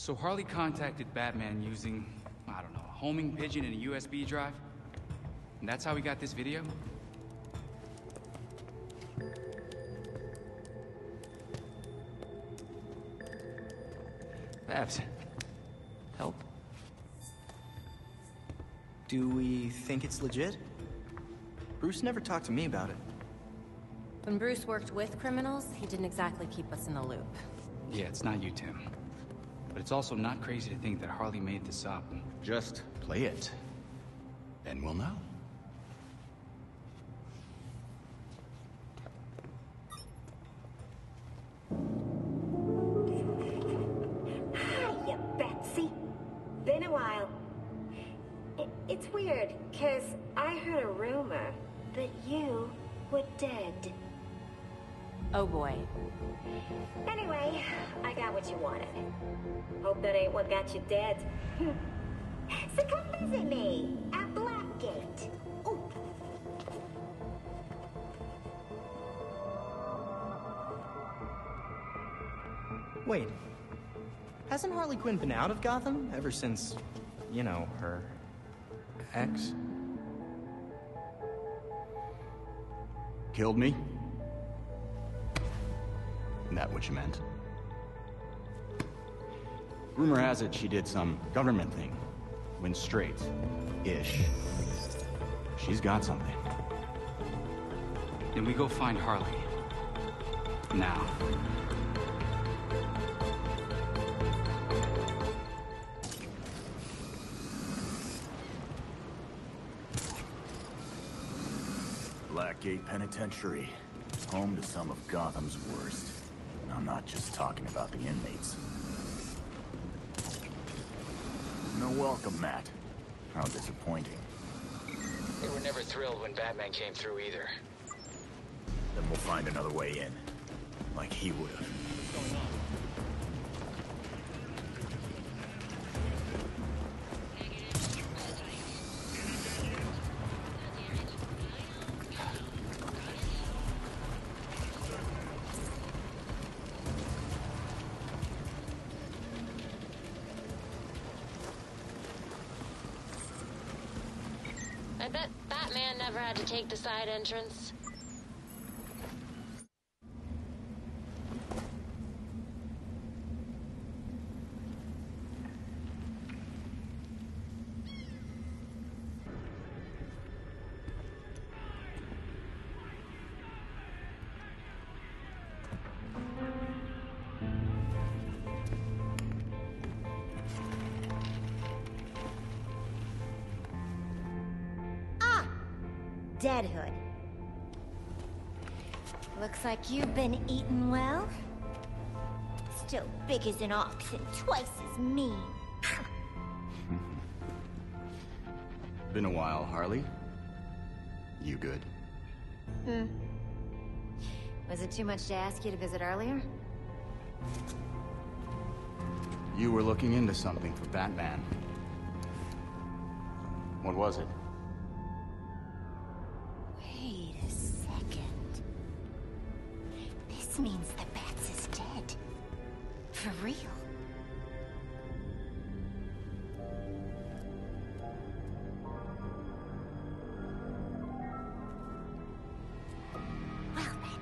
So Harley contacted Batman using, I don't know, a homing pigeon and a USB drive? And that's how we got this video? Babs, help? Do we think it's legit? Bruce never talked to me about it. When Bruce worked with criminals, he didn't exactly keep us in the loop. Yeah, it's not you, Tim. But it's also not crazy to think that Harley made this up. Just play it. Then we'll know. Hiya, Batsy. Been a while. I- it's weird, cause I heard a rumor that you were dead. Oh boy. Anyway, I got what you wanted. Hope that ain't what got you dead. so come visit me at Blackgate. Ooh. Wait. Hasn't Harley Quinn been out of Gotham ever since, you know, her ex? Killed me? That what you meant? Rumor has it she did some government thing. Went straight. Ish. She's got something. Then we go find Harley. Now. Blackgate Penitentiary, home to some of Gotham's worst. I'm not just talking about the inmates. No welcome, mat. How disappointing. They were never thrilled when Batman came through either. Then we'll find another way in. Like he would've. Bet Batman never had to take the side entrance. Red Hood. Looks like you've been eating well. Still big as an ox and twice as mean. Been a while, Harley. You good? Hmm. Was it too much to ask you to visit earlier? You were looking into something for Batman. What was it? A second. This means the Bats is dead. For real. Well then.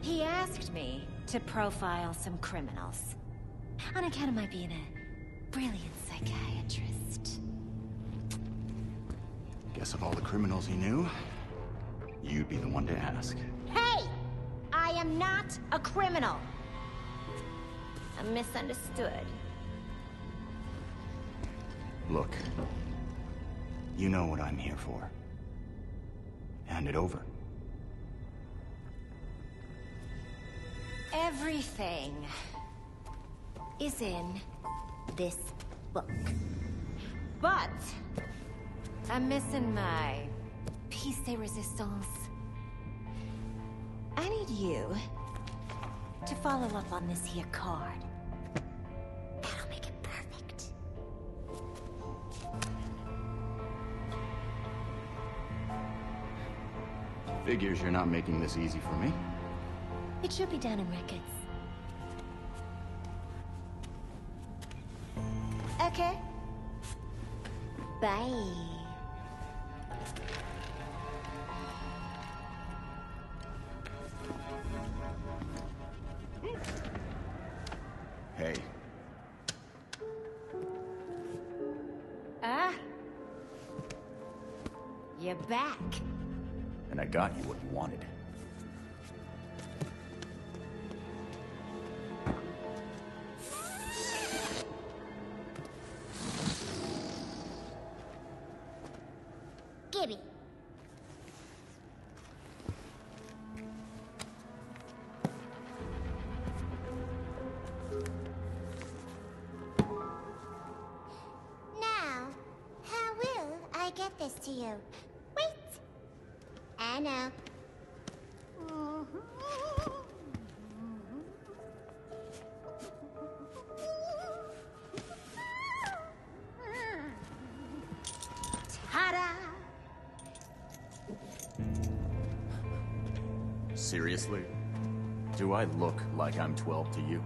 He asked me to profile some criminals. On account of my being a brilliant psychiatrist. Guess of all the criminals he knew, you'd be the one to ask. Hey! I am not a criminal. I'm misunderstood. Look, you know what I'm here for. Hand it over. Everything is in this book. But I'm missing my piece de resistance. I need you to follow up on this here card. That'll make it perfect. Figures you're not making this easy for me. It should be down in records. Hey, Ah. You're back. and I got you what you wanted. Get this to you? Wait. I know. Seriously? Do I look like I'm 12 to you?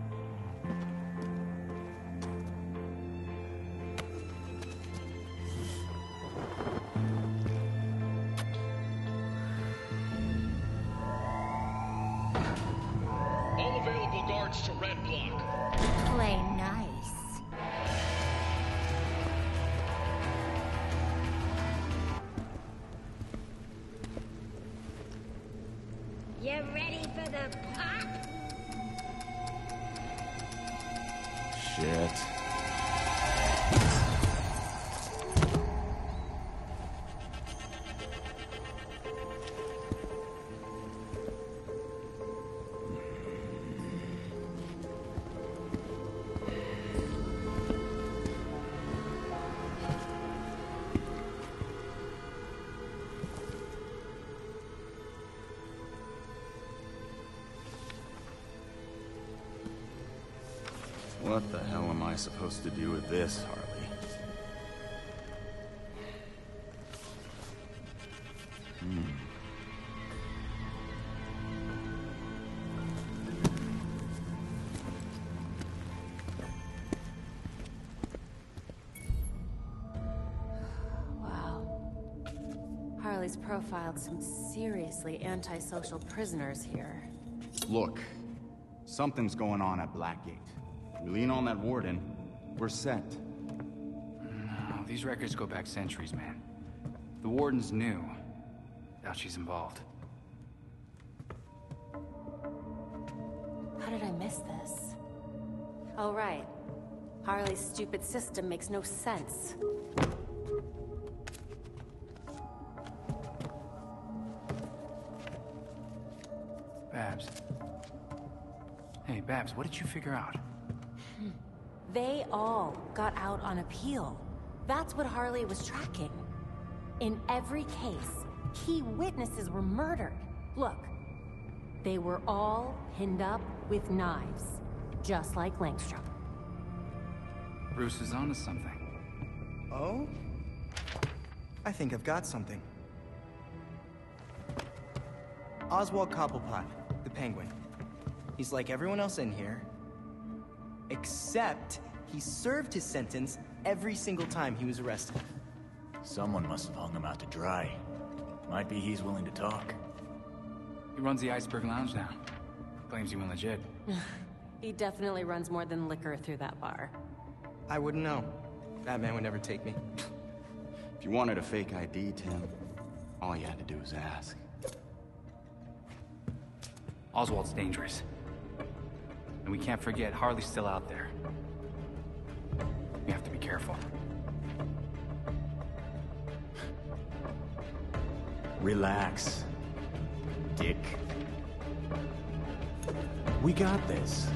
Block. Play nice. You ready for the pop? Shit. What the hell am I supposed to do with this, Harley? Hmm. Wow. Harley's profiled some seriously antisocial prisoners here. Look, something's going on at Blackgate. We lean on that warden, we're set. Oh, these records go back centuries, man. The warden's new. Doubt she's involved. How did I miss this? Oh, right. Harley's stupid system makes no sense. Babs. Hey, Babs, what did you figure out? They all got out on appeal. That's what Harley was tracking. In every case, key witnesses were murdered. Look, they were all pinned up with knives, just like Langstrom. Bruce is onto something. Oh? I think I've got something. Oswald Cobblepot, the Penguin. He's like everyone else in here, except he served his sentence every single time he was arrested. Someone must have hung him out to dry. Might be he's willing to talk. He runs the Iceberg Lounge now. Claims he went legit. He definitely runs more than liquor through that bar. I wouldn't know. Batman would never take me. If you wanted a fake ID, Tim, all you had to do was ask. Oswald's dangerous. And we can't forget, Harley's still out there. We have to be careful. Relax. Dick. We got this.